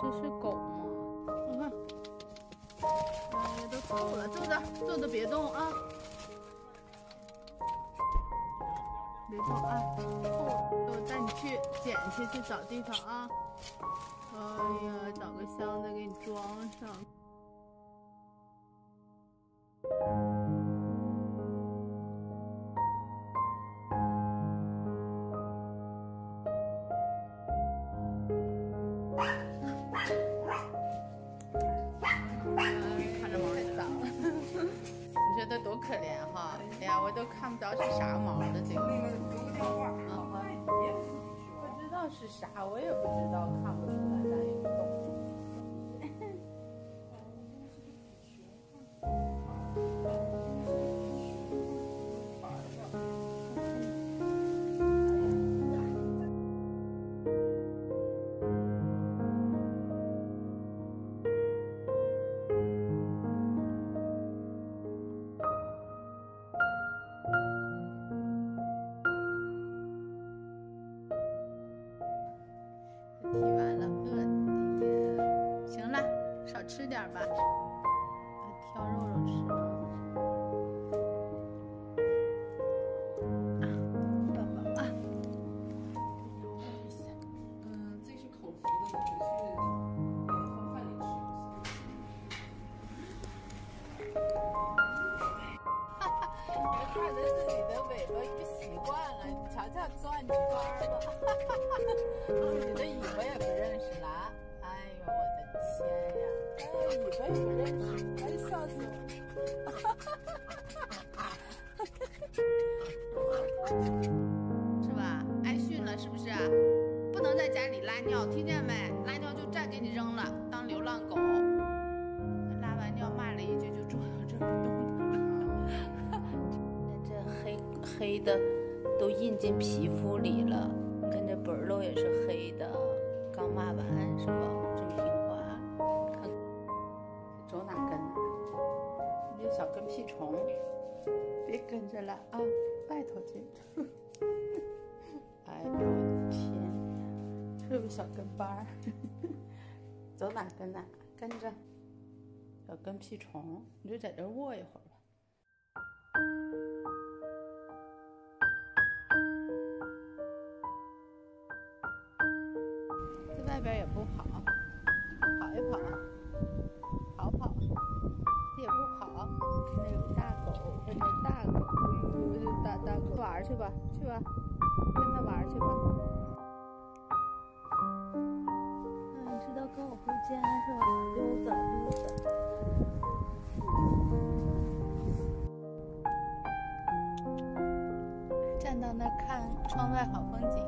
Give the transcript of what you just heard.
这是狗吗？你看，哎呀，都够了，坐着，坐着别动啊，别动啊，我带你去捡去，去找地方啊。哎呀，找个箱子给你装上。可怜哈！哎呀，我都看不着是啥毛的这个。不知道是啥，我也不知道，看不出来，你瞧瞧转几圈了，自己的尾巴也不认识了。哎呦我的天呀，哎，尾巴也不认识，哎，笑死我了。是吧？挨训了是不是？不能在家里拉尿，听见没？拉尿就站给你扔了，当流浪狗。拉完尿骂了一句就坐到这儿不动了。这黑黑的印进皮肤里了，你看这本儿肉也是黑的，刚骂完是吧？这么听话，看走哪跟哪，你这小跟屁虫，别跟着了啊，外头去。哎呦我的天呀，是不是小跟班儿？走哪跟哪，跟着。小跟屁虫，你就在这儿卧一会儿吧。玩去吧去吧跟他玩去吧。嗯知道跟我回家是吧溜达溜达站到那看窗外好风景。